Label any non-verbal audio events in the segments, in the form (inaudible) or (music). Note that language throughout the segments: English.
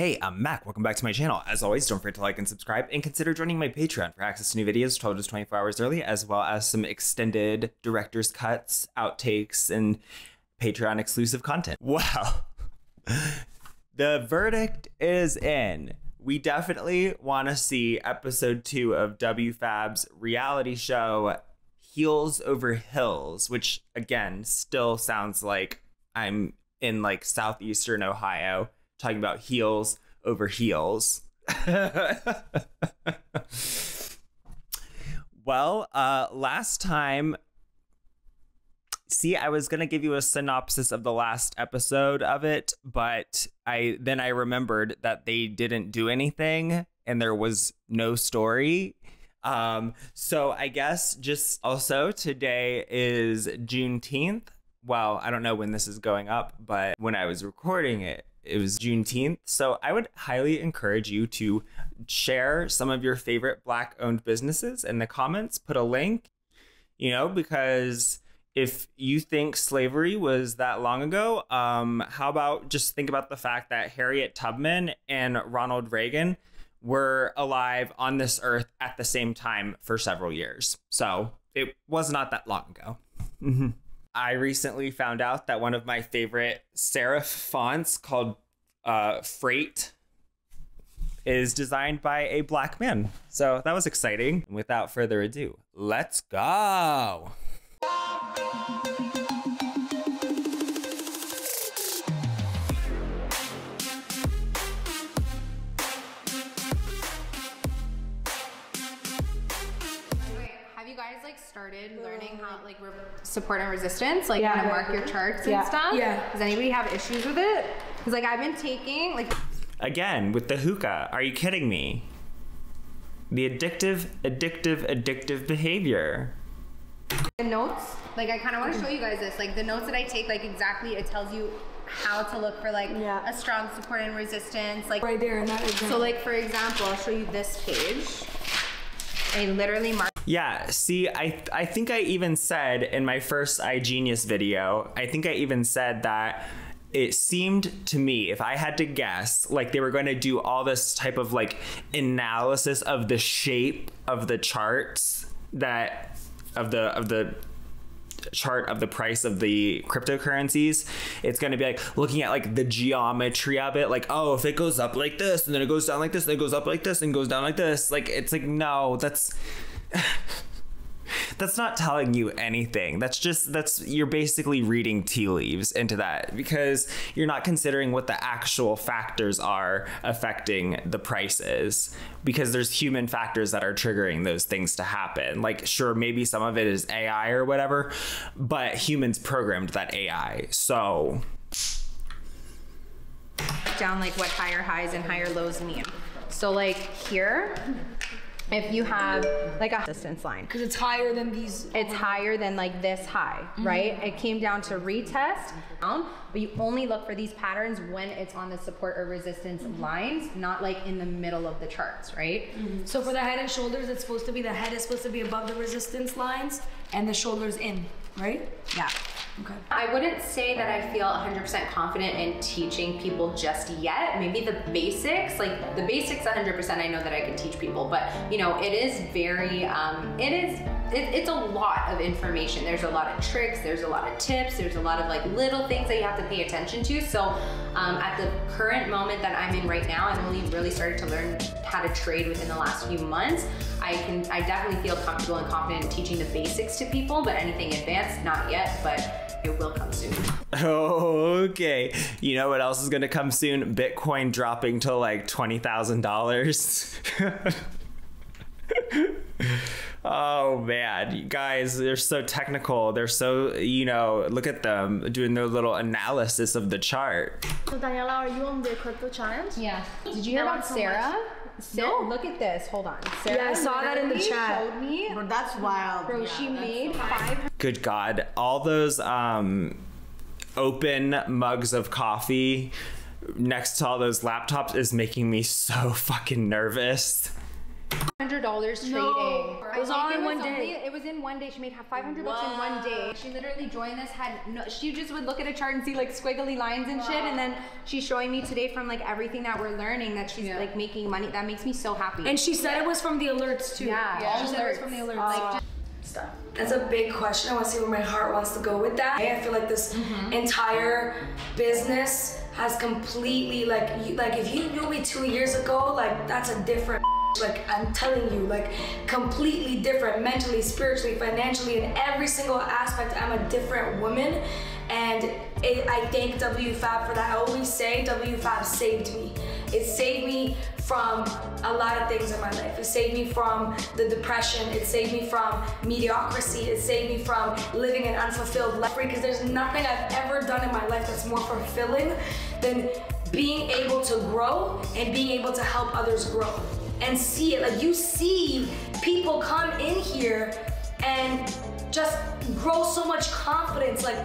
Hey, I'm Mack. Welcome back to my channel. As always, don't forget to like and subscribe and consider joining my Patreon for access to new videos 12 to 24 hours early, as well as some extended director's cuts, outtakes, and Patreon exclusive content. (laughs) Wow. the verdict is in. We definitely want to see episode two of WFABB's reality show, Heels Over Hills, which again still sounds like I'm in like southeastern Ohio talking about heels over heels. (laughs) well, uh, last time, see, I was gonna give you a synopsis of the last episode of it, but I then I remembered that they didn't do anything and there was no story. Um, so I guess just also today is Juneteenth. Well, I don't know when this is going up, but when I was recording it, it was Juneteenth. So I would highly encourage you to share some of your favorite Black owned businesses in the comments, put a link, you know, because if you think slavery was that long ago, um, how about just think about the fact that Harriet Tubman and Ronald Reagan were alive on this earth at the same time for several years. So it was not that long ago. I recently found out that one of my favorite serif fonts called uh, Freight is designed by a black man. So that was exciting. without further ado, let's go. Wait, have you guys like started learning how like support and resistance, like Yeah. how to mark your charts and stuff. Yeah. Does anybody have issues with it? Because like I've been taking like Again, with the hookah. Are you kidding me? The addictive, addictive, addictive behavior. the notes. Like I kind of want to show you guys this. Like the notes that I take, like exactly it tells you how to look for like Yeah. a strong support and resistance. Like right there in that example. so, like for example, I'll show you this page. I literally marked. Yeah, see, I I think I even said in my first iGenius video, I think I even said that it seemed to me, if I had to guess, like they were going to do all this type of like analysis of the shape of the charts that of the of the chart of the price of the cryptocurrencies it's going to be like looking at like the geometry of it like oh if it goes up like this and then it goes down like this and it goes up like this and goes down like this like it's like no that's that's not telling you anything. That's just that's you're basically reading tea leaves into that because you're not considering what the actual factors are affecting the prices because there's human factors that are triggering those things to happen. Like sure maybe some of it is ai or whatever but humans programmed that ai so down like what higher highs and higher lows mean. So like here, if you have like a distance line, because it's higher than these. it's higher than like this high, mm-hmm. right? It came down to retest down, but you only look for these patterns when it's on the support or resistance mm-hmm. lines, not like in the middle of the charts, right? Mm-hmm. So for the head and shoulders, it's supposed to be the head is supposed to be above the resistance lines and the shoulders in, right? Yeah. Okay. I wouldn't say that I feel 100% confident in teaching people just yet. Maybe the basics, like the basics 100% I know that I can teach people, but you know, it is very, um, it is, it, it's a lot of information. There's a lot of tricks, there's a lot of tips, there's a lot of like little things that you have to pay attention to. So um, at the current moment that I'm in right now, I've only really started to learn how to trade within the last few months. I can, I definitely feel comfortable and confident in teaching the basics to people, but anything advanced, not yet, but it will come soon. (laughs) okay you know what else is going to come soon bitcoin dropping to like $20000 (laughs) Oh man, you guys, they're so technical. They're so, you know, look at them doing their little analysis of the chart. So Daniela, are you on the crypto challenge? Yeah. Did you hear That about was so Sarah? Sarah, look at this. Hold on. Sarah Yeah, I saw that in the literally chat. Showed me, Bro, that's wild. bro. Yeah, she made so- five. Good God, all those um, open mugs of coffee next to all those laptops is making me so fucking nervous. Hundred dollars trading. No. It was think all in one only- day. It was in one day. She made five hundred bucks in one day. She literally joined this. Had no. She just would look at a chart and see like squiggly lines and shit, and then she's showing me today from like everything that we're learning that she's like making money. That makes me so happy. And she said it was from the alerts too. yeah, She all said it was alerts. from the alerts. Like, oh. stuff. That's a big question. I want to see where my heart wants to go with that. I feel like this mm-hmm. entire business has completely like you, like if you knew me two years ago, like that's a different. Like I'm telling you, like completely different mentally, spiritually, financially, in every single aspect. I'm a different woman, and it, I thank WFABB for that. I always say WFABB saved me. It saved me from a lot of things in my life. It saved me from the depression. It saved me from mediocrity. It saved me from living an unfulfilled life. Because there's nothing I've ever done in my life that's more fulfilling than being able to grow and being able to help others grow and see it. Like you see people come in here and just grow so much confidence, like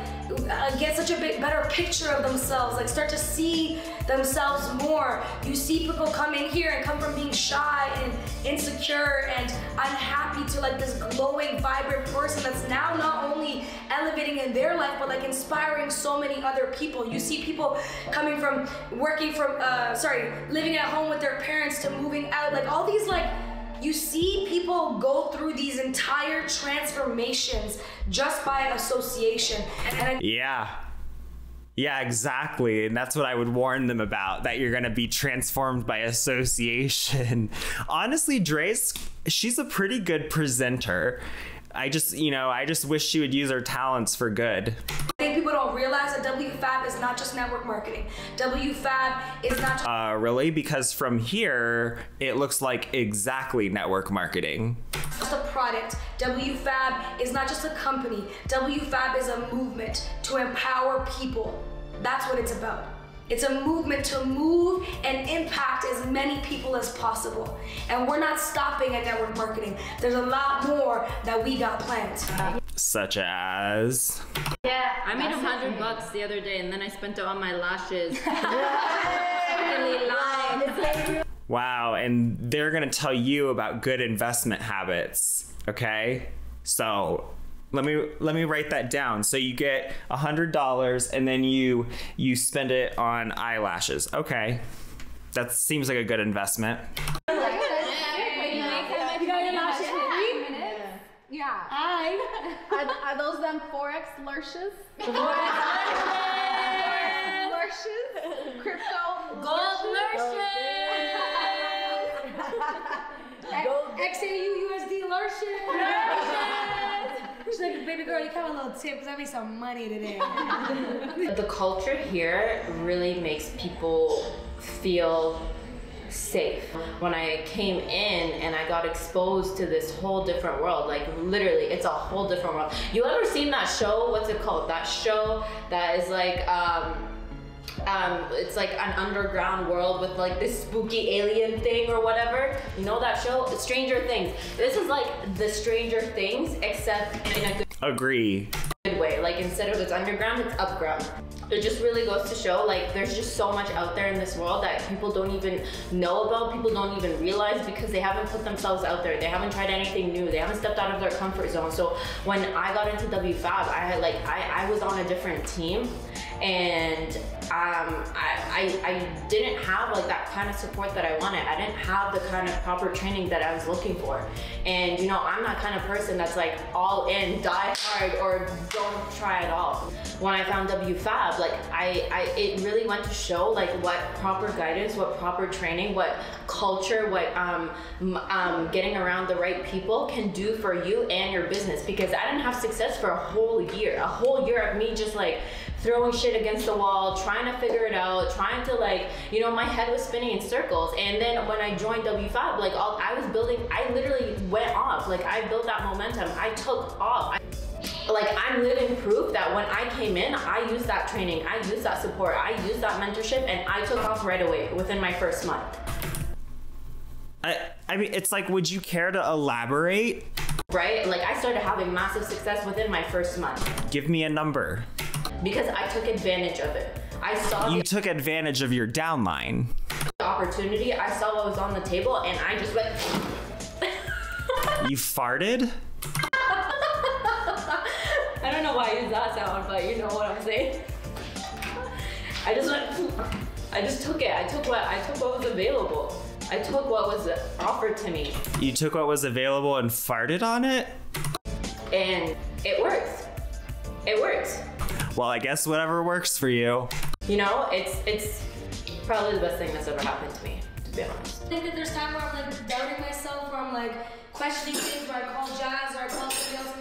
uh, get such a bit better picture of themselves, like start to see themselves more. You see people come in here and come from being shy and insecure and unhappy to like this glowing, vibrant person that's now not only elevating in their life but like inspiring so many other people. You see people coming from working from, uh, sorry, living at home with their parents to moving out, like all these like you see people go through these entire transformations just by association. I Yeah. Yeah, exactly. And that's what I would warn them about that you're going to be transformed by association. (laughs) Honestly, Dre's, she's a pretty good presenter. I just, you know, I just wish she would use her talents for good. I think people don't realize that WFABB is not just network marketing. WFABB is not just Uh, really? Because from here, it looks like exactly network marketing. just a product. WFABB is not just a company. WFABB is a movement to empower people. That's what it's about. It's a movement to move and impact as many people as possible. And we're not stopping at network marketing. There's a lot more that we got planned. Such as. Yeah, I made a hundred bucks the other day, and then I spent it on my lashes. (laughs) Wow, and they're gonna tell you about good investment habits. Okay, so let me let me write that down. So you get a hundred dollars, and then you you spend it on eyelashes. Okay, that seems like a good investment. yeah. Are, are those them forex lurches? Lurches? Little because I made some money today. (laughs) The culture here really makes people feel safe. When I came in and I got exposed to this whole different world, like literally, it's a whole different world. You ever seen that show? What's it called? That show that is like, um, um, it's like an underground world with like this spooky alien thing or whatever. You know that show? Stranger Things. This is like the Stranger Things, except in a good Agree. good way. Like instead of it's underground, it's upground. It just really goes to show like there's just so much out there in this world that people don't even know about, people don't even realize because they haven't put themselves out there. They haven't tried anything new. They haven't stepped out of their comfort zone. So when I got into WFABB, I had like I, I was on a different team and um, I, I, I didn't have like that kind of support that I wanted. I didn't have the kind of proper training that I was looking for. And you know, I'm that kind of person that's like all in, die hard, or don't try at all. When I found WFABB, like I, I it really went to show like what proper guidance, what proper training, what culture, what um, um, getting around the right people can do for you and your business. Because I didn't have success for a whole year, a whole year of me just like throwing shit against the wall, trying to figure it out, trying to like, you know, my head was spinning in circles. And then when I joined WFABB, like all I was building, I literally went off. Like I built that momentum. I took off. I, like I'm living proof that when I came in, I used that training, I used that support, I used that mentorship, and I took off right away within my first month. I, I mean, it's like, would you care to elaborate? Right? Like I started having massive success within my first month Give me a number. because I took advantage of it. I saw You took advantage of your downline. opportunity. I saw what was on the table, and I just went. (laughs) You farted? I don't know why I use that sound, but you know what I'm saying. I just went. I just took it. I took what I took what was available. I took what was offered to me, You took what was available and farted on it? and it works. It works. Well, I guess whatever works for you. You know, it's it's probably the best thing that's ever happened to me, to be honest. I think that there's time where I'm like doubting myself, where I'm like questioning things, where I call Jazz or I call somebody else on the team,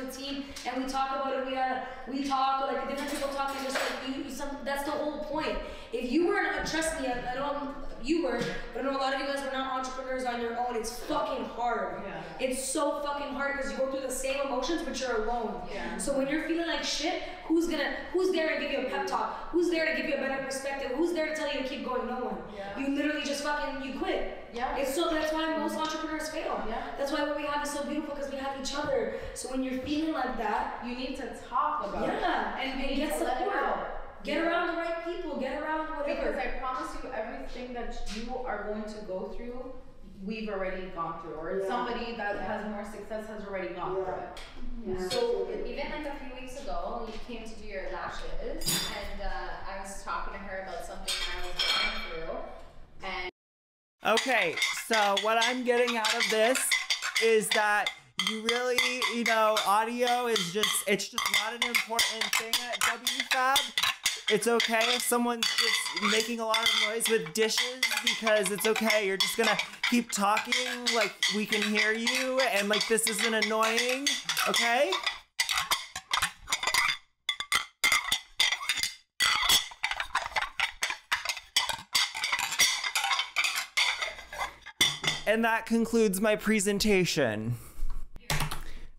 and we talk about it. We uh, we talk like different people talking. Just like you, you some, that's the whole point. If you weren't, uh, trust me, I, I don't. You were, but I know a lot of you guys were not entrepreneurs on your own. It's fucking hard. Yeah. It's so fucking hard because you go through the same emotions, but you're alone. Yeah. So when you're feeling like shit, who's gonna, who's there to give you a pep talk? Who's there to give you a better perspective? Who's there to tell you to keep going? No one. Yeah. You literally just fucking, you quit. Yeah. It's so that's why most entrepreneurs fail. Yeah. That's why what we have is so beautiful because we have each other. So when you're feeling like that, You need to talk about it. yeah, and, and get to let it support. out. Get around the right people. Get around whatever. Because. I promise you, everything that you are going to go through, we've already gone through, or somebody that has more success has already gone through it. Yeah. So even like a few weeks ago, you came to do your lashes, and uh, I was talking to her about something I was going through, and Okay, so what I'm getting out of this is that you really, you know, audio is just, it's just not an important thing at WFABB. It's okay if someone's just making a lot of noise with dishes because it's okay. You're just gonna keep talking like we can hear you and like this isn't annoying, okay? And that concludes my presentation.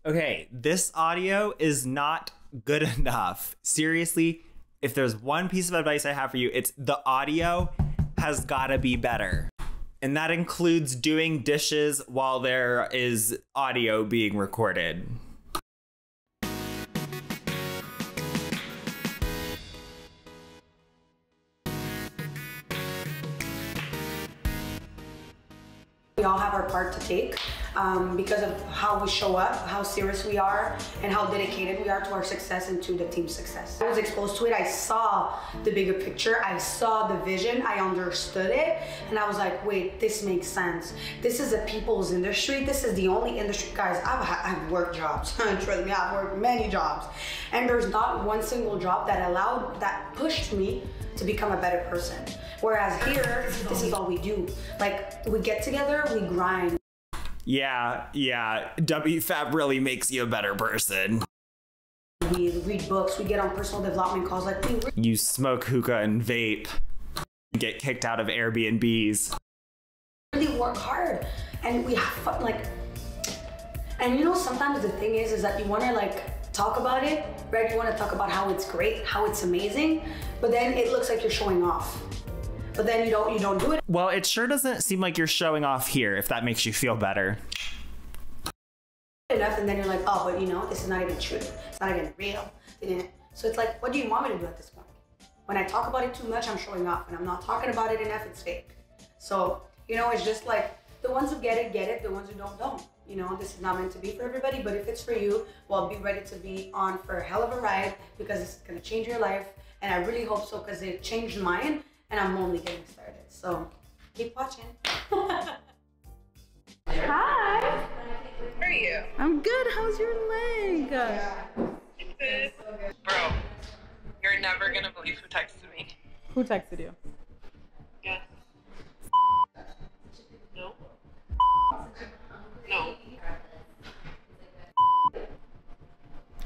Okay, this audio is not good enough. Seriously, if there's one piece of advice I have for you, it's the audio has got to be better. And that includes doing dishes while there is audio being recorded. We all have our part to take um, because of how we show up, how serious we are, and how dedicated we are to our success and to the team's success. I was exposed to it. I saw the bigger picture. I saw the vision. I understood it. And I was like, wait, this makes sense. This is a people's industry. This is the only industry, guys. I've, I've worked jobs. (laughs) Trust me, I've worked many jobs. And there's not one single job that allowed, that pushed me to become a better person. Whereas here, this is all we do. Like, we get together, we grind. Yeah, yeah, WFABB really makes you a better person. We read books, we get on personal development calls. Like, we You smoke hookah and vape, get kicked out of Airbnbs. really work hard and we have fun. Like, and you know, sometimes the thing is, is that you want to like talk about it, right? You want to talk about how it's great, how it's amazing, but then it looks like you're showing off. But then you don't, you don't do it Well, it sure doesn't seem like you're showing off here, if that makes you feel better. enough, and then you're like, oh, but you know, this is not even true. It's not even real. So it's like, what do you want me to do at this point? When I talk about it too much, I'm showing off. When I'm not talking about it enough, it's fake. So, you know, it's just like the ones who get it, get it. The ones who don't, don't. You know, this is not meant to be for everybody, but if it's for you, well, be ready to be on for a hell of a ride because it's gonna change your life. And I really hope so because it changed mine and I'm only getting started. So keep watching. Hi. How are you? I'm good. How's your leg? Good. Bro, you're never gonna believe who texted me. Who texted you? Yes. No. No.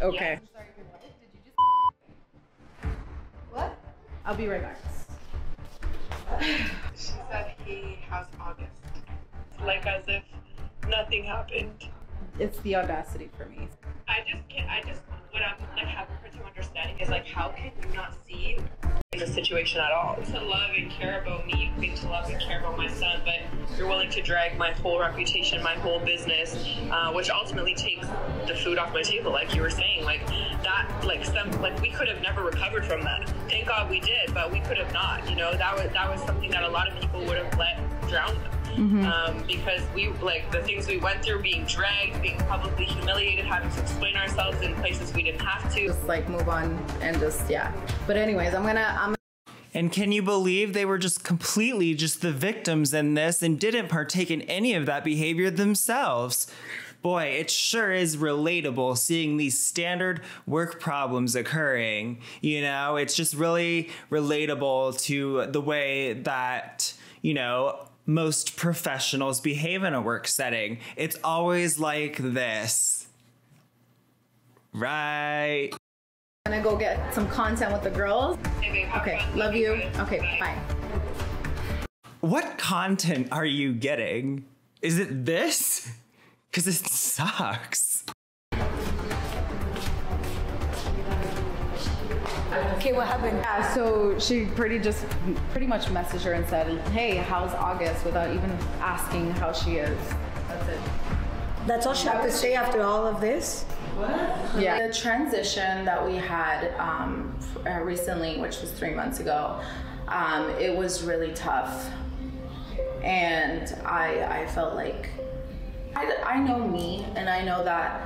Okay. What? I'll be right back. She said, he has August? Like as if nothing happened. It's the audacity for me. I just can't, I just, what I'm like having a hard time understanding is like, how can you not see the situation at all? To love and care about me, you to love and care about my son, but you're willing to drag my whole reputation, my whole business, uh, which ultimately takes the food off my table, like you were saying. Like that, like some, like we could have never recovered from that. Thank God we did, but we could have not. You know, that was that was something that a lot of people would have let drown them. Um, because we like the things we went through, being dragged, being publicly humiliated, having to explain ourselves in places we didn't have to. Just like move on and just yeah. But anyways, I'm gonna I'm And can you believe they were just completely just the victims in this and didn't partake in any of that behavior themselves? Boy, it sure is relatable seeing these standard work problems occurring. You know, it's just really relatable to the way that, you know, most professionals behave in a work setting. It's always like this. Right. gonna go get some content with the girls. Hey, babe, have Okay, love you. you. Okay, bye. What content are you getting? Is it this? Because it sucks. Okay, what happened? Yeah, so she pretty just pretty much messaged her and said, "Hey, how's August?" without even asking how she is. That's it. That's all she had to say after all of this? What? Yeah. The transition that we had um, uh, recently, which was three months ago, um, it was really tough, and I I felt like I, I know me, and I know that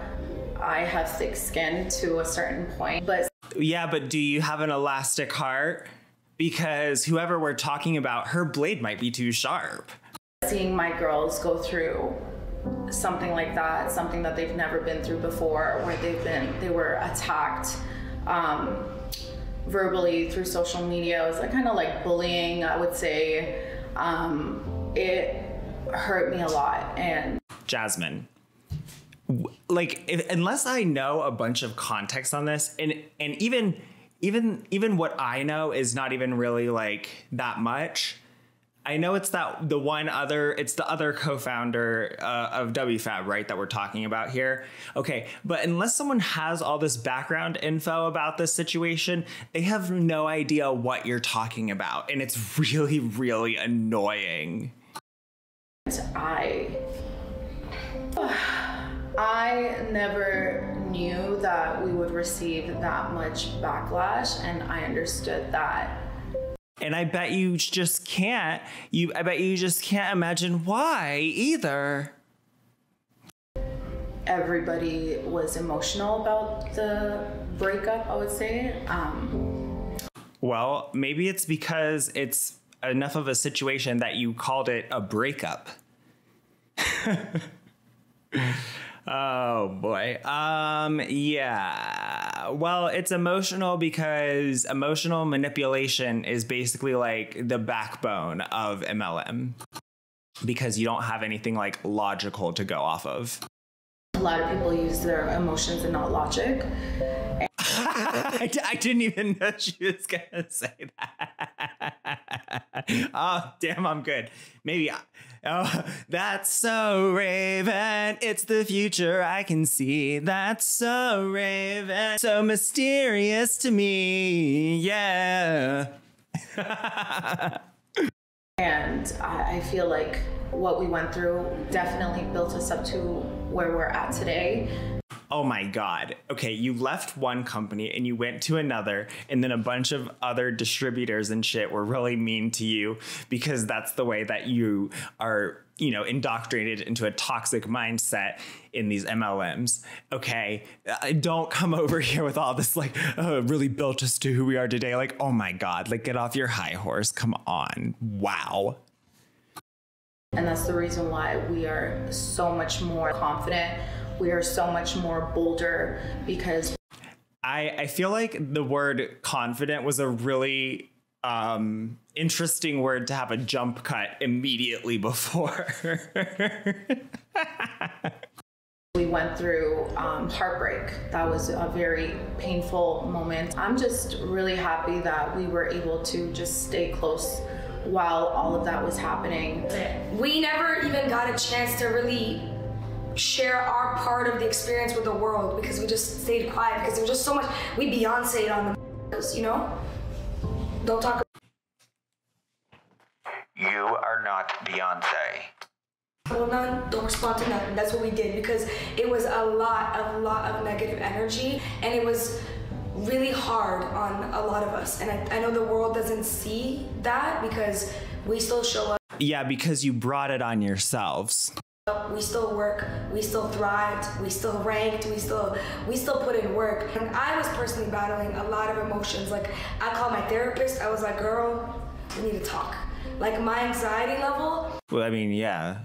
I have thick skin to a certain point, but Yeah, but do you have an elastic heart? Because whoever we're talking about, her blade might be too sharp. seeing my girls go through something like that something that they've never been through before where they've been they were attacked um, verbally through social media it was like kind of like bullying i would say um, it hurt me a lot and Jasmine. Like, if, unless I know a bunch of context on this, and and even even even what I know is not even really like that much. I know it's that the one other, it's the other co-founder uh, of WFABB, right? That we're talking about here. Okay, but unless someone has all this background info about this situation, they have no idea what you're talking about, and it's really, really annoying. i i never knew that we would receive that much backlash and i understood that And I bet you just can't. You, I bet you just can't imagine why either. everybody was emotional about the breakup i would say um, Well, maybe it's because it's enough of a situation that you called it a breakup. (laughs) oh boy. Um yeah. Well, it's emotional because emotional manipulation is basically like the backbone of MLM because you don't have anything like logical to go off of. a lot of people use their emotions and not logic (laughs) I, d- I didn't even know (laughs) she was gonna say that. (laughs) oh, damn, I'm good. Maybe. I, oh, (laughs) that's so Raven. It's the future I can see. That's so Raven. So mysterious to me. Yeah. (laughs) and I, feel like what we went through definitely built us up to where we're at today Oh my God. Okay, you left one company and you went to another, and then a bunch of other distributors and shit were really mean to you because that's the way that you are, you know, indoctrinated into a toxic mindset in these MLMs. Okay, don't come (laughs) over here with all this, like, oh, really built us to who we are today. Like, oh my God, like, get off your high horse. Come on. Wow. and that's the reason why we are so much more confident we are so much more bolder because I, I feel like the word confident was a really um, interesting word to have a jump cut immediately before. (laughs) we went through um, heartbreak. That was a very painful moment. I'm just really happy that we were able to just stay close while all of that was happening. We never even got a chance to really share our part of the experience with the world because we just stayed quiet because there was just so much. We Beyonce on the, you know. Don't talk. you are not Beyonce. Well, none. Don't respond to nothing. That's what we did because it was a lot, a lot of negative energy, and it was really hard on a lot of us. And I, I know the world doesn't see that because we still show up. Yeah, because you brought it on yourselves. We still work, we still thrived, we still ranked, we still we still put in work. And I was personally battling a lot of emotions. Like I called my therapist, I was like, girl, we need to talk. Like my anxiety level Well, I mean, yeah.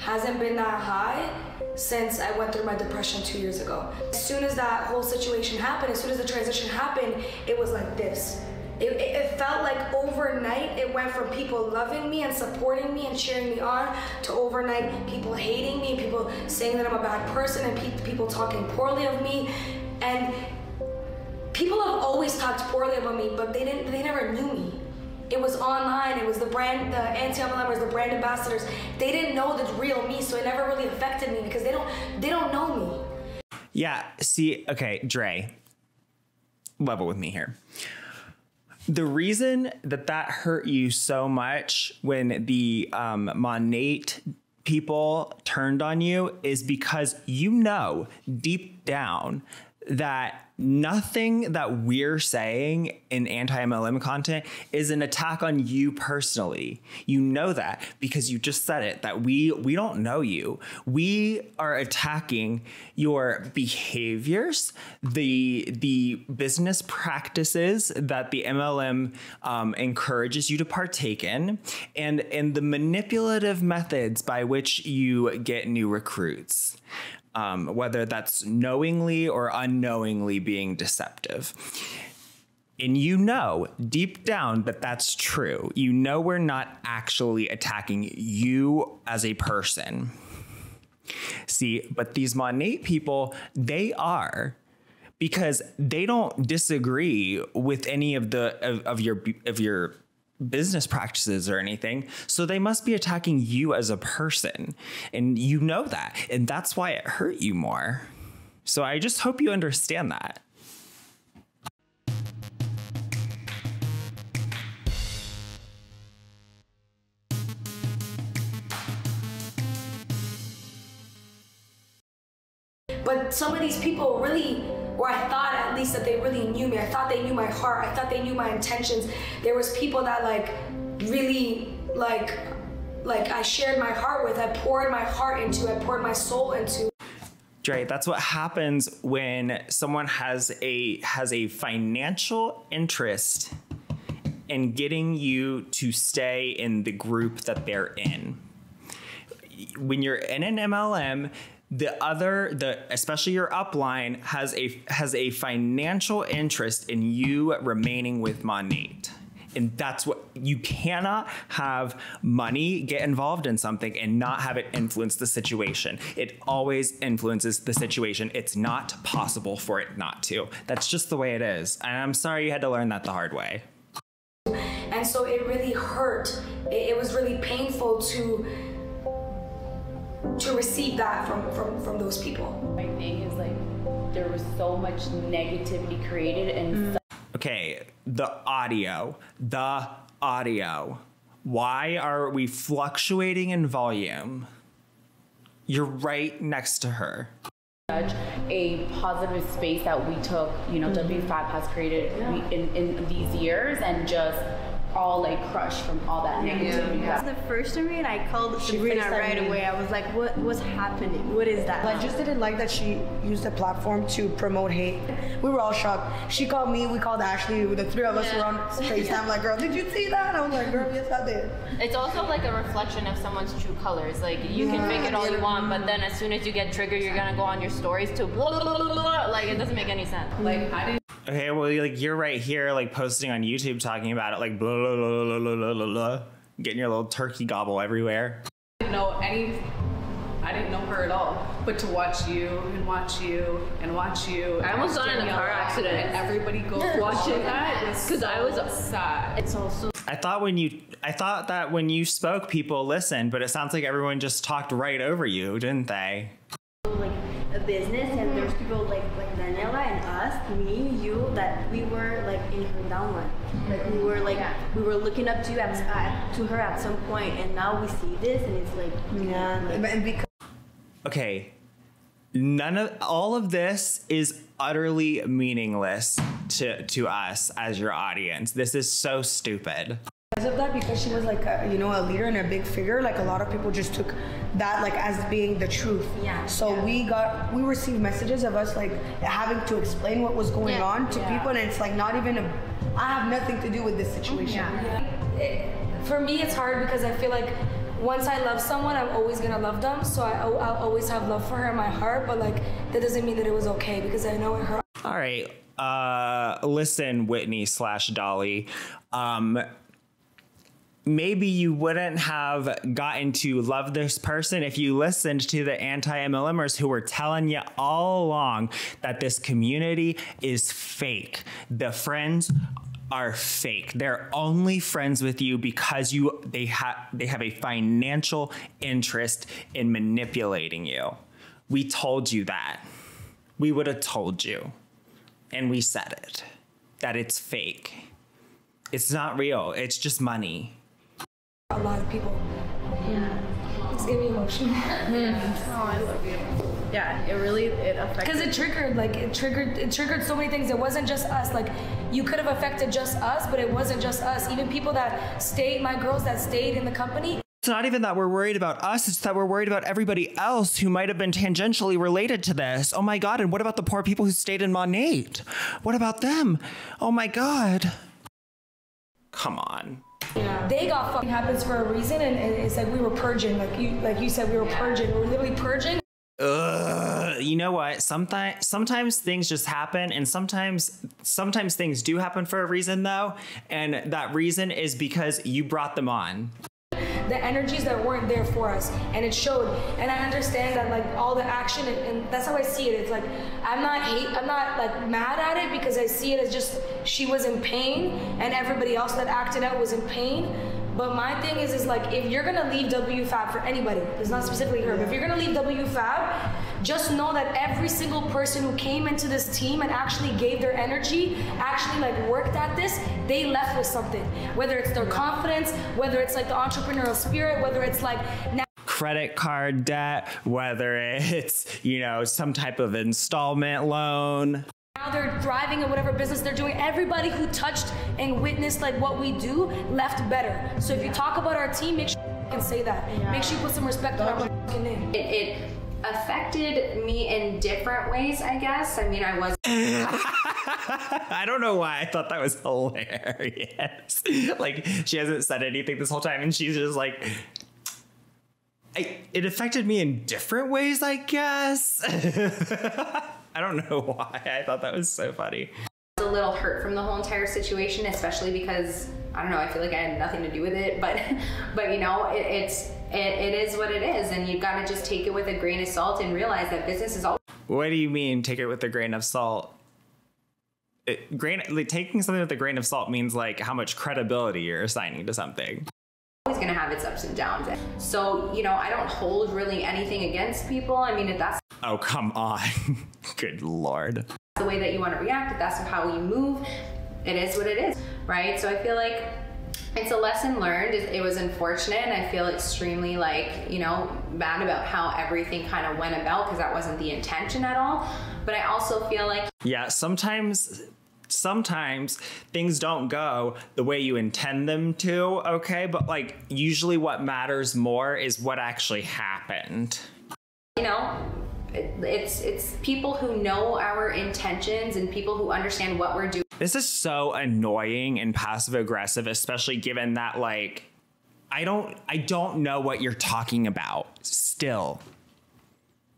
hasn't been that high since I went through my depression two years ago. As soon as that whole situation happened, as soon as the transition happened, it was like this. It, it, it felt like overnight it went from people loving me and supporting me and cheering me on to overnight people hating me, people saying that I'm a bad person and pe- people talking poorly of me. And people have always talked poorly about me, but they didn't. They never knew me. It was online. It was the brand, the anti-MLMers, the brand ambassadors. They didn't know the real me, so it never really affected me because they don't. They don't know me. Yeah, see, okay, Dre, level with me here. The reason that that hurt you so much when the um, Monat people turned on you is because you know deep down that nothing that we're saying in anti MLM content is an attack on you personally. You know that because you just said it that we we don't know you. We are attacking your behaviors, the the business practices that the MLM um, encourages you to partake in, and and the manipulative methods by which you get new recruits um, whether that's knowingly or unknowingly being deceptive. And you know deep down that that's true. You know we're not actually attacking you as a person. See, but these Monat people, they are because they don't disagree with any of the of, of your of your business practices or anything. So they must be attacking you as a person. And you know that. And that's why it hurt you more. So I just hope you understand that. But some of these people really, or I thought at least that they really knew me. I thought they knew my heart. I thought they knew my intentions. There was people that like really like like I shared my heart with. I poured my heart into. I poured my soul into. Dre, that's what happens when someone has a has a financial interest in getting you to stay in the group that they're in. When you're in an MLM, the other the especially your upline has a has a financial interest in you remaining with Monat. And that's what you cannot have money get involved in something and not have it influence the situation. It always influences the situation. It's not possible for it not to. That's just the way it is. And I'm sorry you had to learn that the hard way. And so it really hurt. It, it was really painful to to receive that from from from those people. My thing is like there was so much negativity created and mm. Okay, the audio, the audio. Why are we fluctuating in volume? You're right next to her. such a positive space that we took, you know, mm-hmm. WFABB has created we, in, in these years and just all like crushed from all that negativity. That's the first to me, and I called Sabrina right me. away. I was like, "What? What's happening? What is that?" I just didn't like that she used the platform to promote hate. We were all shocked. She called me, we called Ashley, the three of us were on FaceTime, (laughs) like, girl, did you see that? I was like, girl, yes, I did. It's also like a reflection of someone's true colors. Like you can fake it all you want, but mm. then as soon as you get triggered, you're gonna go on your stories to blah, blah, blah, blah, blah. like it doesn't make any sense. Like I didn't Okay, well, like you're right here, like posting on YouTube talking about it, like blah blah blah blah blah blah blah, blah getting your little turkey gobble everywhere. know any I didn't know her at all. But to watch you and watch you and watch you. I almost got in a car accident. And everybody go (laughs) watching that because I was sad. It's also I thought when you, I thought that when you spoke, people listened, but it sounds like everyone just talked right over you, didn't they? like a business, and there's people like me, you, that we were like in her downline. Like we were like we were looking up to at, at to her at some point, and now we see this, and it's like Yeah, and because Okay, none of all of this is utterly meaningless to to us as your audience. This is so stupid. Because of that because she was like a, you know a leader and a big figure like a lot of people just took that like as being the truth Yeah, so we got we received messages of us like having to explain what was going Yeah. on to people and it's like not even a i have nothing to do with this situation It, for me, it's hard because I feel like once I love someone, I'm always gonna love them. So I, I'll always have love for her in my heart. But like that doesn't mean that it was okay because I know in her All right. Uh, listen, Whitney slash Dolly. Um, maybe you wouldn't have gotten to love this person if you listened to the anti MLMers who were telling you all along that this community is fake. The friends are fake. They're only friends with you because you they have they have a financial interest in manipulating you. We told you that. We would have told you and we said it that it's fake. It's not real. It's just money. A lot of people. Yeah. It's getting me emotional. (laughs) Oh, I love you. Yeah, it really it affected. Because it triggered, like it triggered, it triggered so many things. It wasn't just us. Like you could have affected just us, but it wasn't just us. Even people that stayed, my girls that stayed in the company, It's not even that we're worried about us, it's that we're worried about everybody else who might have been tangentially related to this. Oh my God. And what about the poor people who stayed in Monat? What about them? Oh my God. Come on. They got fucking happens for a reason, and, and it's like we were purging. Like you, like you said, we were purging. We were literally purging. Ugh, you know what? Sometimes sometimes things just happen and sometimes sometimes things do happen for a reason though, and that reason is because you brought them on. The energies that weren't there for us. And it showed. And i understand that like all the action and, and that's how i see it. It's like i'm not hate i'm not like mad at it because i see it as just she was in pain and everybody else that acted out was in pain. But my thing is is like if you're gonna leave wfabb for anybody it's not specifically her but if you're gonna leave wfabb just know that every single person who came into this team and actually gave their energy actually like worked at this they left with something. Whether it's their confidence whether it's like the entrepreneurial spirit whether it's like now credit card debt, whether it's, you know, some type of installment loan. now they're thriving in whatever business they're doing. Everybody who touched and witnessed like what we do left better. So if you talk about our team make sure you can say that. Make sure you put some respect on our fucking name. It, it affected me in different ways, I guess. I mean, I was (laughs) I don't know why I thought that was hilarious. (laughs) like she hasn't said anything this whole time and she's just like I, it affected me in different ways, I guess. (laughs) I don't know why. I thought that was so funny. a little hurt from the whole entire situation, especially because I don't know. I feel like I had nothing to do with it, but (laughs) but you know, it, it's it, it is what it is, and you've got to just take it with a grain of salt and realize that business is all. What do you mean take it with a grain of salt? It, grain like, taking something with a grain of salt means like how much credibility you're assigning to something. Always going to have its ups and downs. So you know, I don't hold really anything against people. I mean, if that's Oh, come on. (laughs) Good lord. the way that you want to react, if that's how you move, it is what it is, right? So I feel like it's a lesson learned. It, was unfortunate, and I feel extremely like you know bad about how everything kind of went about because that wasn't the intention at all. But I also feel like Yeah, sometimes sometimes things don't go the way you intend them to, okay? But like usually what matters more is what actually happened. you know it's it's people who know our intentions and people who understand what we're doing This is so annoying and passive aggressive, especially given that like I don't I don't know what you're talking about still.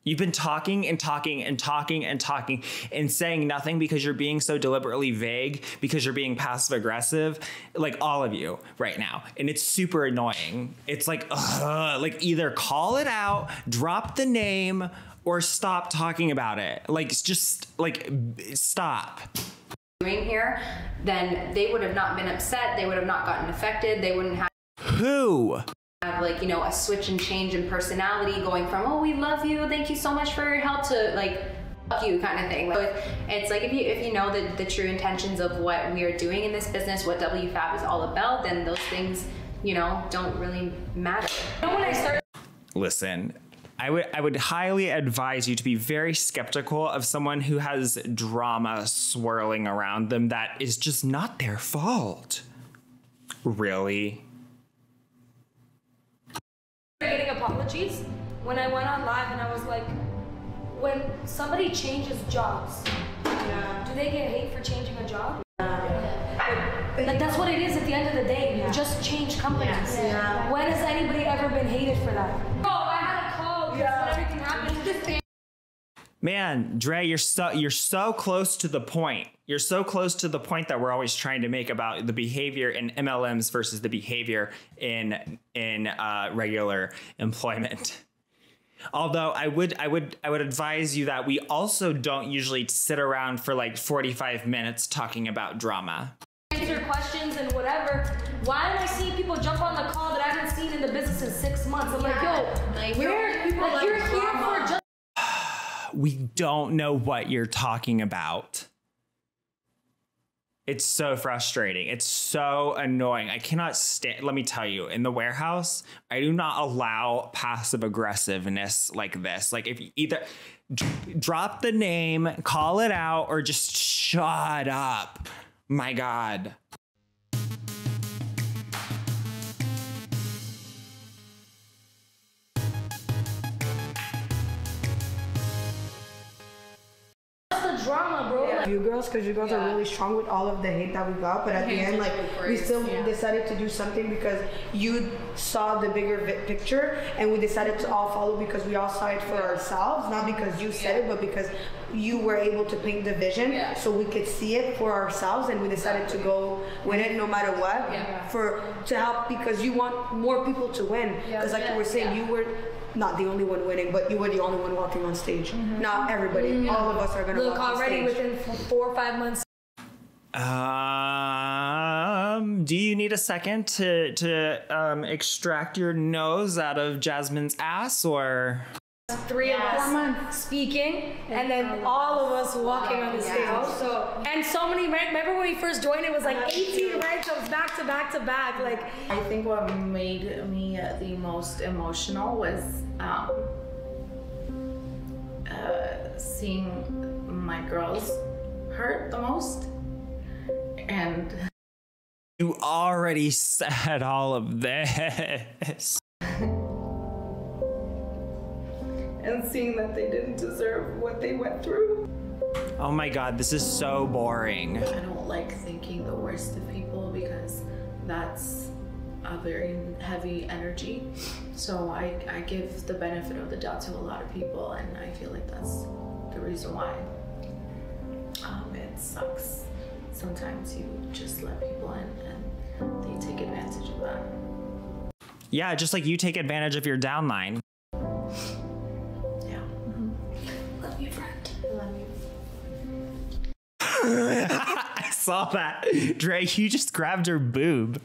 You've been talking and talking and talking and talking and saying nothing because you're being so deliberately vague because you're being passive aggressive, like all of you right now. And it's super annoying. It's like, ugh, like either call it out, drop the name, or stop talking about it. Like, it's just like, b- stop. doing here then they would have not been upset they would have not gotten affected they wouldn't have Who? have like you know a switch and change in personality going from oh we love you thank you so much for your help to like fuck you kind of thing it- it's like if you if you know the, the true intentions of what we are doing in this business what wfabb is all about then those things you know don't really matter you know when i started Listen, I would I would highly advise you to be very skeptical of someone who has drama swirling around them that is just not their fault. Really? getting apologies when I went on live and I was like, when somebody changes jobs, do they get hate for changing a job? Like that's what it is at the end of the day. You just change companies. When has anybody ever been hated for that? I had a call because when everything happened. Man, Dre, you're so you're so close to the point. You're so close to the point that we're always trying to make about the behavior in MLMs versus the behavior in in uh, regular employment. Although I would I would I would advise you that we also don't usually sit around for like 45 minutes talking about drama. answer questions and whatever. Why am I seeing people jump on the call that I haven't seen in the business in six months? I'm like, yo, Like, where? People Like, like you're here for just. (sighs) We don't know what you're talking about. It's so frustrating. It's so annoying. I cannot stand. Let me tell you, in the warehouse, I do not allow passive aggressiveness like this. Like, if you either d- drop the name, call it out, or just shut up. My God. You girls, because you girls are really strong with all of the hate that we got, but at the end, like we still yeah. decided to do something because you saw the bigger vi- picture, and we decided to all follow because we all saw it for ourselves, not because you said it, but because you were able to paint the vision, Yeah. so we could see it for ourselves, and we decided to go with it no matter what, Yeah. for to help because you want more people to win. Because like you were saying, you were. Not the only one winning, but you were the only one walking on stage. Not everybody. All of us are gonna Look, walk on already stage. within four or five months. Um, do you need a second to to um, extract your nose out of Jasmine's ass, or? Three of us speaking, and then all of us walking on the stage. So and so many. right? Remember when we first joined? It was like 18 ranks. It was back to back to back. Like I think what made me the most emotional was um, uh, seeing my girls hurt the most. And You already said all of this. And seeing that they didn't deserve what they went through. Oh my god, this is so boring. I don't like thinking the worst of people because that's a very heavy energy. So I, I give the benefit of the doubt to a lot of people, and I feel like that's the reason why. Um, it sucks. Sometimes you just let people in and they take advantage of that. Yeah, just like you take advantage of your downline. Saw that. Dre, you just grabbed her boob.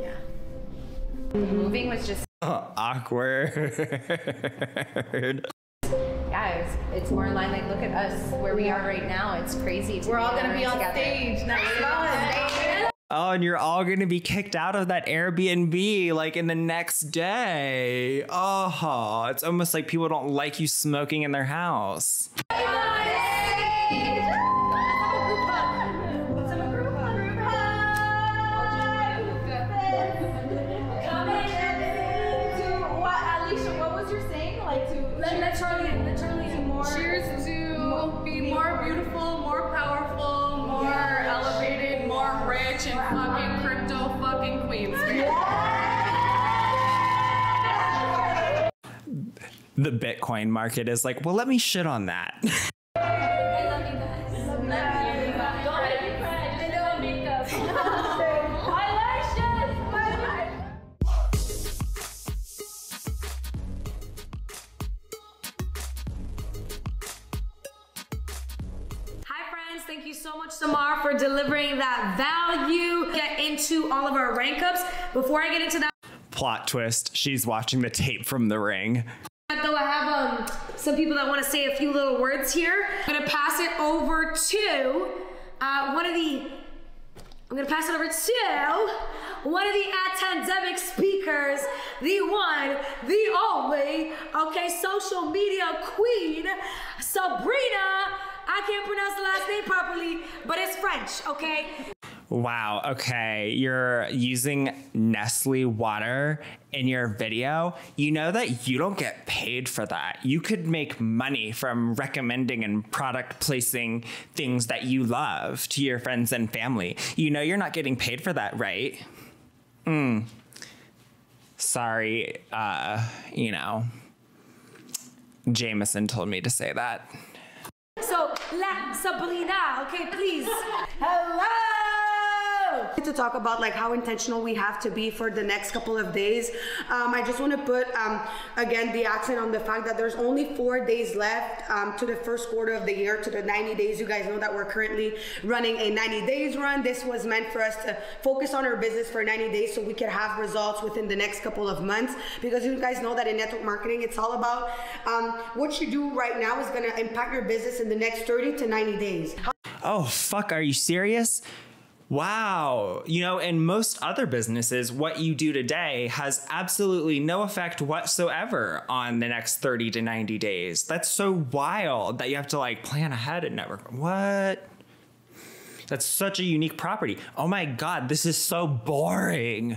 Yeah. Moving was just Oh, (laughs) awkward. (laughs) yeah, it's, it's more in line. Like look at us where we are right now. It's crazy. To We're all gonna be on together. stage next month. Oh, and you're all going to be kicked out of that Airbnb like in the next day. Oh, it's almost like people don't like you smoking in their house. The Bitcoin market is like, well, let me shit on that. I love you guys. Don't let me cry. I know makeup. Eyelashes. Hi friends, thank you so much Samar for delivering that value. Get into all of our rank ups. Before I get into that Plot twist she's watching the tape from the ring. Though, I have um some people that want to say a few little words here. I'm gonna pass it over to uh, one of the I'm gonna pass it over to one of the academic speakers, the one, the only, okay, social media queen, Sabrina. I can't pronounce the last name properly, but it's French, okay? Wow. Okay. You're using Nestle water in your video. You know that you don't get paid for that. You could make money from recommending and product placing things that you love to your friends and family. You know you're not getting paid for that, right? Hmm. Sorry. Uh, you know, Jameson told me to say that. So, La Sabrina, okay, please. (laughs) Hello! To talk about like how intentional we have to be for the next couple of days. Um, I just want to put um, again the accent on the fact that there's only four days left um, to the first quarter of the year, to the 90 days. You guys know that we're currently running a 90 days run. This was meant for us to focus on our business for 90 days so we could have results within the next couple of months. Because you guys know that in network marketing, it's all about um, what you do right now is going to impact your business in the next 30 to 90 days. Oh, fuck, are you serious? Wow. You know, in most other businesses, what you do today has absolutely no effect whatsoever on the next 30 to 90 days. That's so wild that you have to like plan ahead and never. What? That's such a unique property. Oh my God, this is so boring.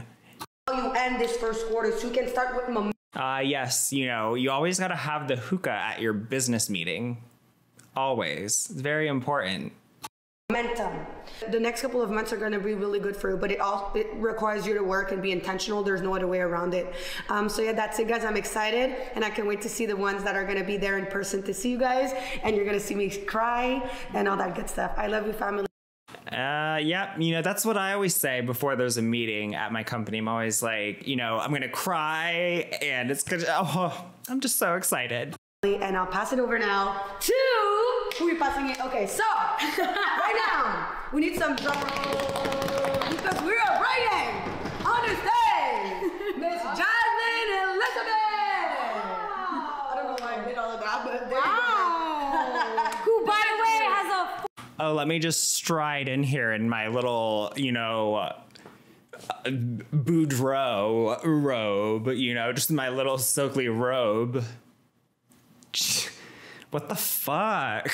How you end this first quarter so you can start with momentum. Uh, yes, you know, you always got to have the hookah at your business meeting. Always. It's very important. Momentum. The next couple of months are going to be really good for you, but it all it requires you to work and be intentional. There's no other way around it. Um, so yeah, that's it, guys. I'm excited, and I can't wait to see the ones that are going to be there in person to see you guys, and you're going to see me cry and all that good stuff. I love you, family. Uh, yeah, you know, that's what I always say before there's a meeting at my company. I'm always like, you know, I'm gonna cry and it's gonna, oh, I'm just so excited. And I'll pass it over now to who are we passing it? Okay, so (laughs) right now we need some drum roll because we are bringing on the stage Miss (laughs) Jasmine Elizabeth. I don't know why I did all of that, but wow. (laughs) Who, by the way, has a Oh, let me just stride in here in my little, you know, uh, boudreau robe, you know, just my little silky robe. What the fuck?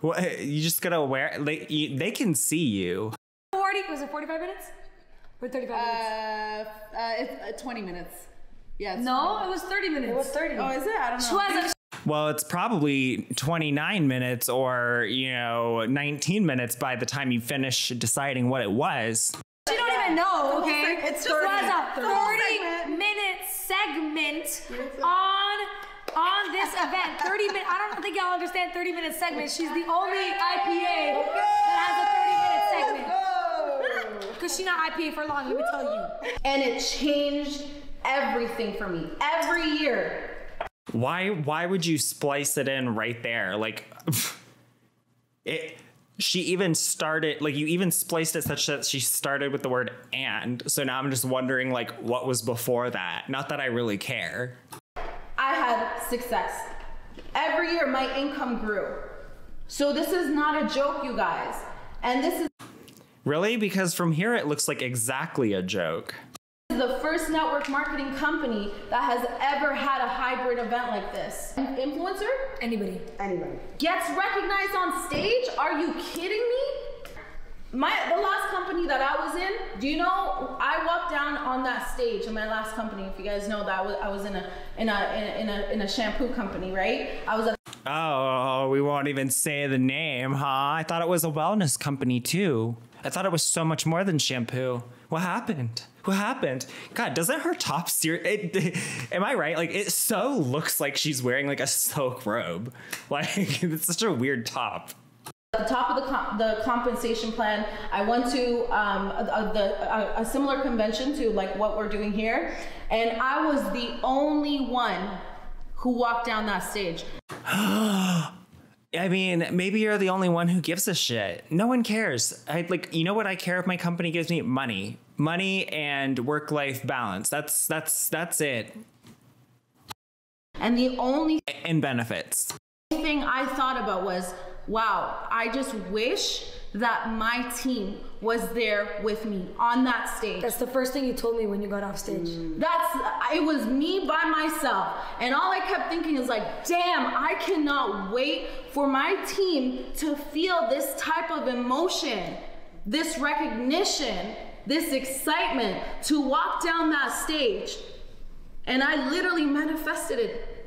What you just gotta wear? They you, they can see you. 40, was it 45 minutes? Or 35 minutes? Uh, uh, it's uh, 20 minutes. Yeah. It's No, it was 30 minutes. It was 30. Oh, is it? I don't know. Well, it's probably 29 minutes or, you know, 19 minutes by the time you finish deciding what it was. She don't even know, okay? It's This was a 30 minute segment on on this event. 30 minutes. I don't think y'all understand 30 minute segment. She's the only IPA that has a 30 minute segment. Because she's not IPA for long, let me tell you. And it changed everything for me. Every year. Why why would you splice it in right there? Like (laughs) it she even started like you even spliced it such that she started with the word and. So now I'm just wondering like what was before that. Not that I really care. I had success. Every year my income grew. So this is not a joke, you guys. And this is Really? Because from here it looks like exactly a joke. the first network marketing company that has ever had a hybrid event like this. An influencer Anybody. Anyway. gets recognized on stage? Are you kidding me? My the last company that I was in, do you know I walked down on that stage in my last company. If you guys know that I was, I was in a in a in a, in a, a shampoo company, right? I was at Oh, we won't even say the name, huh? I thought it was a wellness company too. I thought it was so much more than shampoo. What happened? What happened? God, doesn't her top ser- it, (laughs) Am I right? Like it so looks like she's wearing like a silk robe. (laughs) Like it's such a weird top. The top of the com- the compensation plan. I went to um, a, a, the, a, a similar convention to like what we're doing here, and I was the only one who walked down that stage. (gasps) I mean, maybe you're the only one who gives a shit. No one cares. I like, you know what I care if my company gives me money, money and work-life balance. That's that's that's it. And the only And benefits. thing I thought about was, wow, I just wish that my team was there with me on that stage. That's the first thing you told me when you got off stage. Mm. That's it was me by myself. And all I kept thinking is like, damn, I cannot wait for my team to feel this type of emotion. this recognition, this excitement to walk down that stage. And I literally manifested it.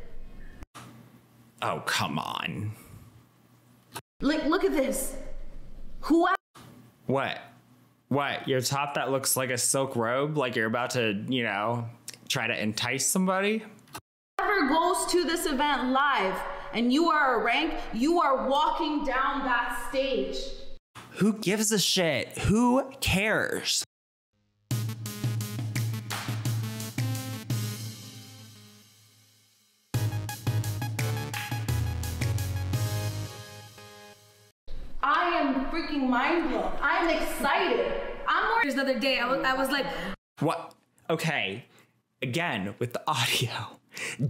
Oh, come on. Like, look at this. Who? What? What? Your top that looks like a silk robe? Like you're about to, you know, try to entice somebody? Whoever goes to this event live and you are a rank, you are walking down that stage. Who gives a shit? Who cares? Freaking mind blown. I'm excited. I'm more. The other day, I was, I was like, What? Okay. Again, with the (laughs) audio.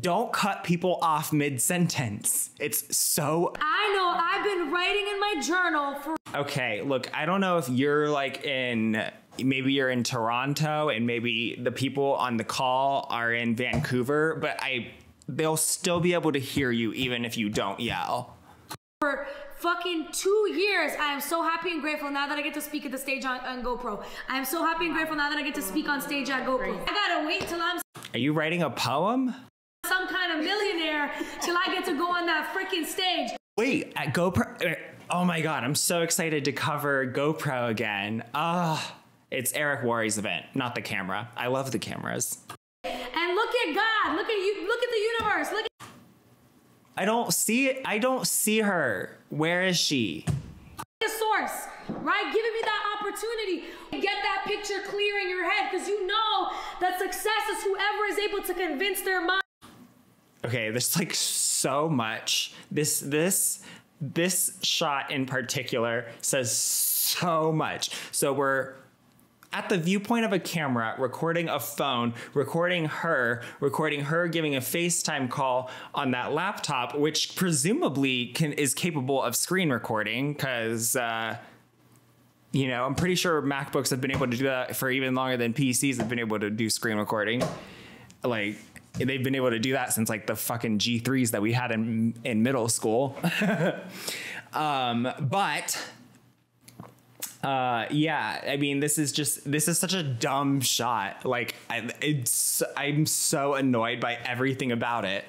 Don't cut people off mid sentence. It's so. I know, I've been writing in my journal for. Okay, look, I don't know if you're like in. Maybe you're in Toronto and maybe the people on the call are in Vancouver, but I. They'll still be able to hear you even if you don't yell. For fucking two years, I am so happy and grateful now that I get to speak at the stage on, on GoPro. I am so happy and grateful now that I get to speak on stage at GoPro. I gotta wait till I'm Are you writing a poem? some kind of millionaire till I get to go on that freaking stage. Wait, at GoPro. Oh my god, I'm so excited to cover GoPro again. Ah, it's Eric Worre's event, not the camera. I love the cameras. And look at God, look at you, look at the universe, look at I don't see it. I don't see her. Where is she? the source, right? Giving me that opportunity. To get that picture clear in your head because you know that success is whoever is able to convince their mind. Okay, there's like so much. This this this shot in particular says so much. So we're at the viewpoint of a camera, recording a phone, recording her, recording her giving a FaceTime call on that laptop, which presumably can is capable of screen recording, because uh, you know I'm pretty sure MacBooks have been able to do that for even longer than PCs have been able to do screen recording. Like they've been able to do that since like the fucking G3s that we had in in middle school. (laughs) um, but uh, yeah, I mean, this is just this is such a dumb shot. Like, I, it's I'm so annoyed by everything about it.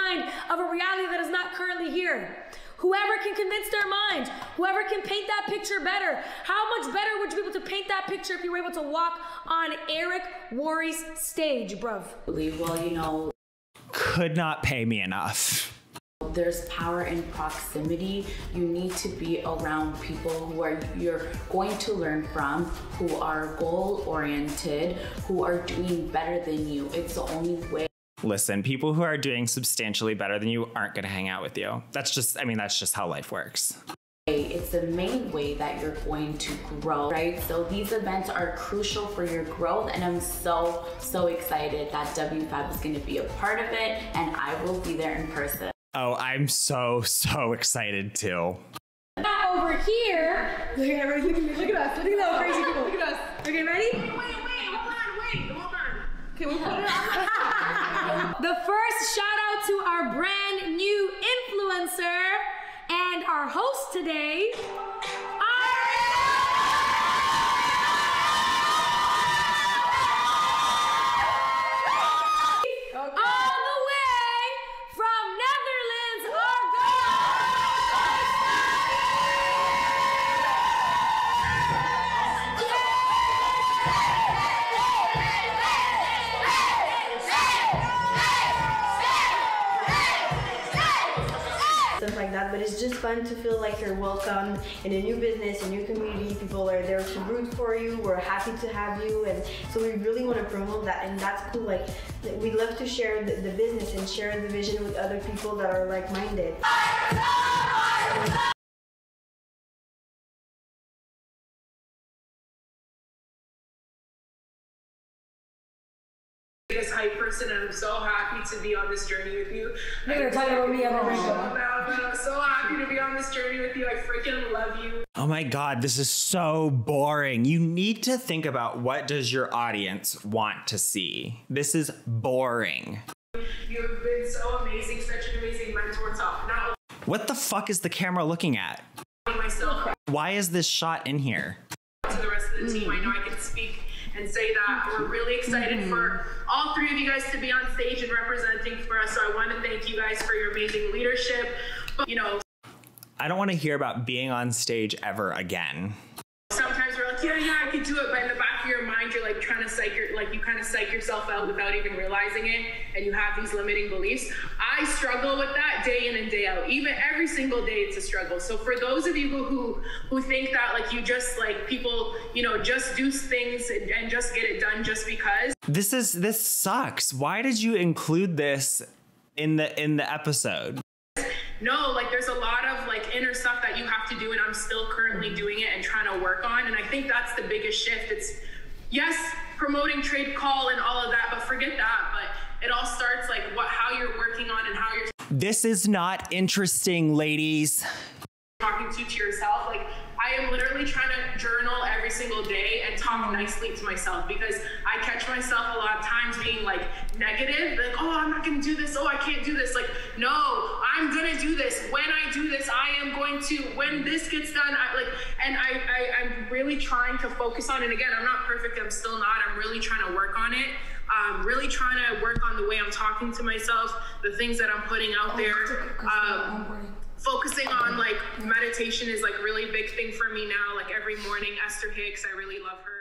of a reality that is not currently here. Whoever can convince their mind, whoever can paint that picture better. How much better would you be able to paint that picture if you were able to walk on Eric Worre's stage, bruv? Well, you know, Could not pay me enough. There's power in proximity. You need to be around people who are you're going to learn from, who are goal oriented, who are doing better than you. It's the only way. Listen, people who are doing substantially better than you aren't going to hang out with you. That's just, I mean, that's just how life works. It's the main way that you're going to grow, right? So these events are crucial for your growth, and I'm so, so excited that WFABB is going to be a part of it, and I will be there in person. Oh, I'm so, so excited too. Now over here, Look at everybody, look at me, look at us, look at those crazy people, look at us. okay, ready? Wait, wait, hold on, wait, hold on. Can we put it on? (laughs) The first shout out to our brand new influencer and our host today. Fun to feel like you're welcome in a new business, a new community. People are there to root for you. We're happy to have you, and so we really want to promote that, and that's cool. Like we love to share the, the business and share the vision with other people that are like-minded. biggest hype person, and I'm so happy to be on this journey with you. Look at her talking about me, I'm a Oh, ringo. I'm so happy to be on this journey with you. I freaking love you. Oh my god, this is so boring. You need to think about what does your audience want to see. This is boring. You have been so amazing, such an amazing mentor to not What the fuck is the camera looking at? myself, Why is this shot in here? To the rest of the team. I know I can speak and say that we're really excited mm-hmm. for all three of you guys to be on stage and representing for us. So I want to thank you guys for your amazing leadership. You know, I don't want to hear about being on stage ever again. sometimes we're like, yeah, yeah, I could do it, but in the back of your mind, you're like trying to psych your, like you kind of psych yourself out without even realizing it, and you have these limiting beliefs. I struggle with that day in and day out. Even every single day, it's a struggle. So for those of you who who, who think that like you just like people, you know, just do things and, and just get it done just because. This is this sucks. Why did you include this in the in the episode? No like there's a lot of like inner stuff that you have to do and i'm still currently doing it and trying to work on and i think that's the biggest shift it's yes promoting trade call and all of that but forget that but it all starts like what how you're working on and how you're This is not interesting, ladies. talking to to yourself like i am literally trying to journal every single day and talk nicely to myself because i catch myself a lot of times being like negative like oh i'm not gonna do this. Oh i can't do this. Like no i'm gonna do this. When i do this i am going to when this gets done i like and i, I i'm really trying to focus on and again i'm not perfect. I'm still not. I'm really trying to work on it. Um, really trying to work on the way i'm talking to myself the things that i'm putting out there. Um, focusing on like meditation is like really big thing for me now. Like every morning esther hicks i really love her.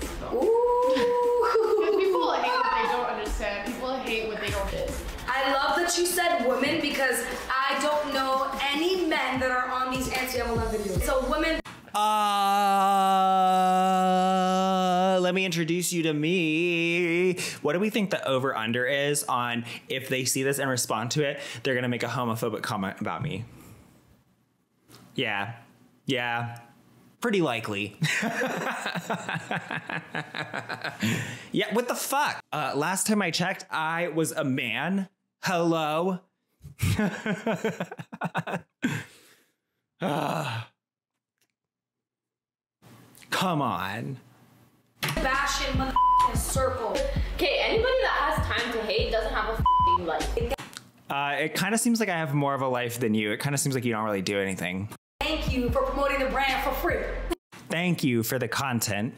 People understand. People hate what they don't get. I love that you said women because I don't know any men that are on these anti-MLM videos. So women Uh, let me introduce you to me. What do we think the over under is on if they see this and respond to it, they're gonna make a homophobic comment about me? Yeah, yeah, pretty likely. (laughs) yeah, what the fuck? Uh, last time I checked, I was a man. Hello. (laughs) Ah. Come on. mother circle. Okay, anybody that has time to hate doesn't have a life. Uh, it kind of seems like I have more of a life than you. It kind of seems like you don't really do anything. Thank you for promoting the brand for free. Thank you for the content.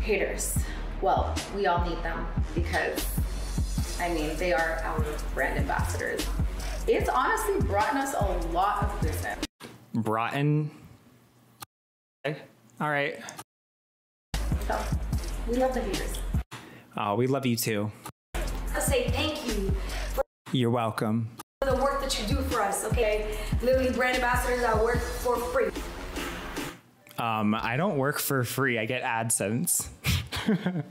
Haters. Well, we all need them because, I mean, they are our brand ambassadors. It's honestly brought us a lot of business. Broughton. Okay. All right. So, we love the haters. Oh, we love you too. I say thank you for You're welcome. The work that you do for us, okay? Literally brand ambassadors that work for free. Um, I don't work for free. I get AdSense. (laughs)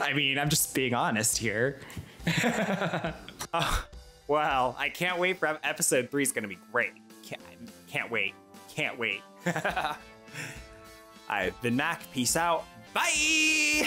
I mean, I'm just being honest here. (laughs) oh, wow. I can't wait for episode three. is to be great. Can't, can't wait. Can't wait. I've been Mack. Peace out. Bye.